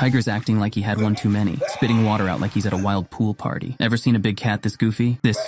Tiger's acting like he had one too many, spitting water out like he's at a wild pool party. Ever seen a big cat this goofy? This